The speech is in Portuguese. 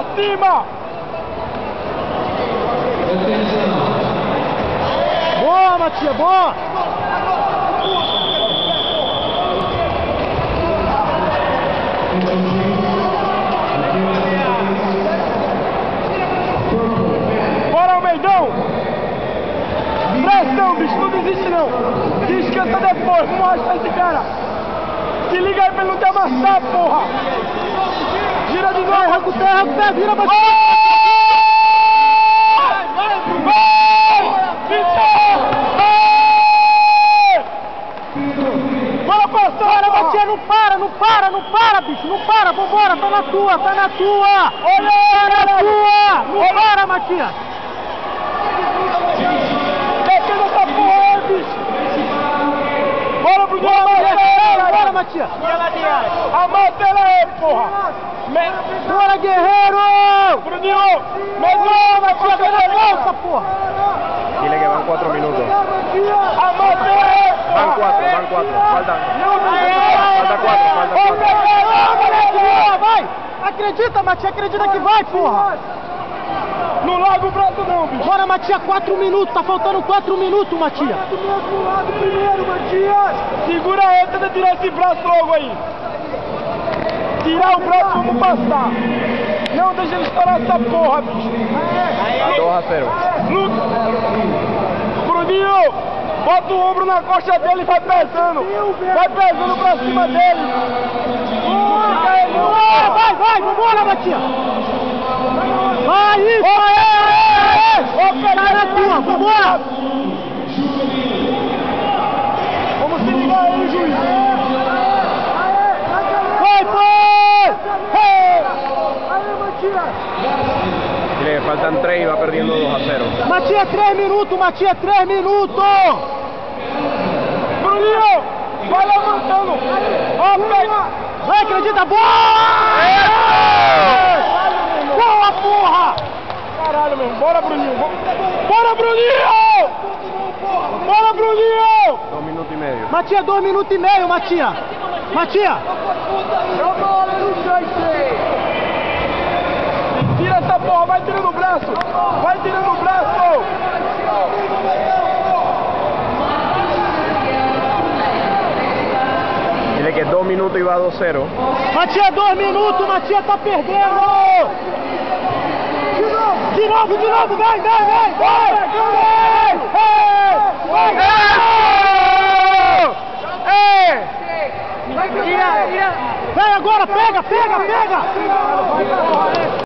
pra cima! Boa, Matias, boa! Bora, Almeidão! Pressão, bicho, não desiste não! Descansa depois, arrastar esse cara! Se liga aí pra ele não te amassar, porra! Gira de novo! Arranca o arranca o pé, vira, Matias! Bora passar, Para, Matias, não para, não para, não para, bicho, não para, vambora, tá na tua, tá na tua! Olha Tá na tua! Não para, Matias! Defenda essa porra aí, bicho! Bora, Bruno! Bora! Bora, ela! Matias! Amata ela aí, porra! Me... Bora, guerreiro! Bruninho! Melhor, Matias, vai na bolsa, porra! Dile que van cuatro minutos. Amata ela aí! Van cuatro, van cuatro. Falta. Falta quatro, falta quatro. Boa, vai! Acredita, Matias, acredita que vai, porra! Não larga o braço não, bicho! Bora, Matias, 4 minutos, tá faltando 4 minutos, Matias! Segura ele, tenta tirar esse braço logo aí! Tirar o braço, vamos passar! Não deixa ele estourar essa porra, bicho! 2 a 0. Luta! Bruninho! Bota o ombro na costa dele e vai pesando! Vai pesando pra cima dele! Vai, vai, vai, vambora, Matias! Vai, isso! Ô, Tá na tua, vambora! Vamos se ligar aí, juiz! Vai, vai! Dile que faltan 3 y va perdiendo 2 a 0. Matias, 3 minutos, Matias, 3 minutos! Bruninho! Vai levantando! Pega! Vai, acredita, boa! Boa, porra! Caralho, meu! Bora, Bruninho! Bora, Bruninho! Bora, Bruninho! 2 minutos y medio. Matias, 2 minutos e meio, Matias! Matias! Tira essa porra! Vai tirando braço! Vai tirando o braço! Dile que 2 minutos y va 2 0. Matias, 2 minutos, Matias tá perdendo! De novo, de novo, vai, vai, vai, vai! Vai! Vai! Vai agora, pega, pega, pega!